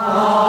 Amém.